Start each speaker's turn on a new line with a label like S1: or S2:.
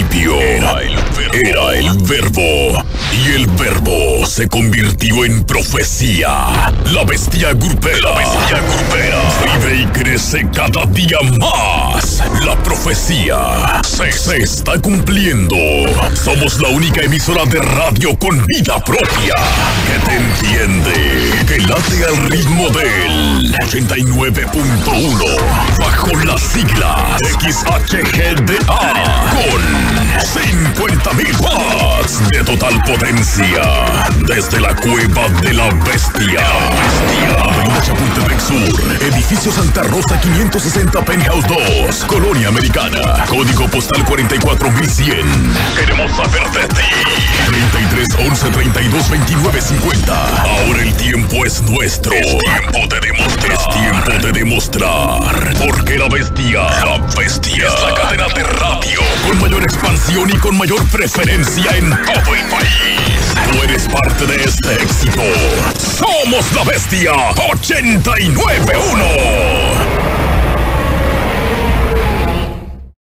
S1: era el verbo. Era el verbo. Y el verbo se convirtió en profecía. La bestia grupera. La bestia grupera. Vive y crece cada día más. La profecía se, se está cumpliendo. Somos la única emisora de radio con vida propia. Que te entiende. Que late al ritmo del 89.1. Bajo la sigla XHGDA. Con 50.000 watts de total potencia. Desde la cueva de la bestia. Avenida Chapultepec Sur. Edificio Santa Rosa 560 Penthouse 2. Colonia Americana. Código postal 44100. Queremos saber de ti. 33 11 32 29 50. Ahora el tiempo es nuestro. Es tiempo de demostrar. Porque la bestia. La bestia. Es la cadena de radio. Con mayor expansión y con mayor preferencia en todo el país. Tú eres parte de este éxito. Somos la bestia 891.